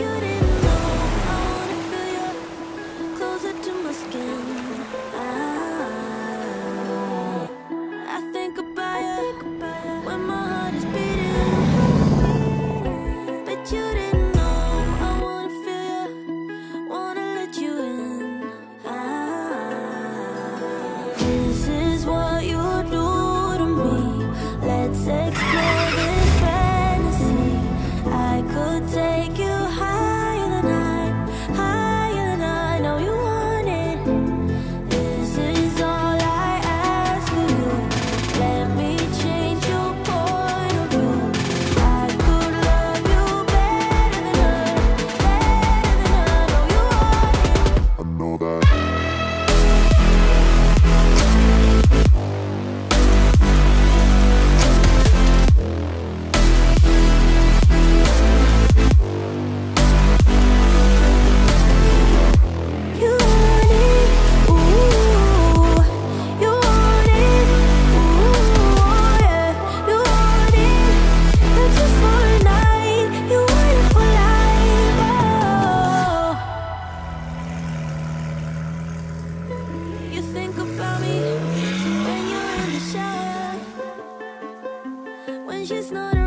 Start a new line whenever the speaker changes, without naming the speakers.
you she's not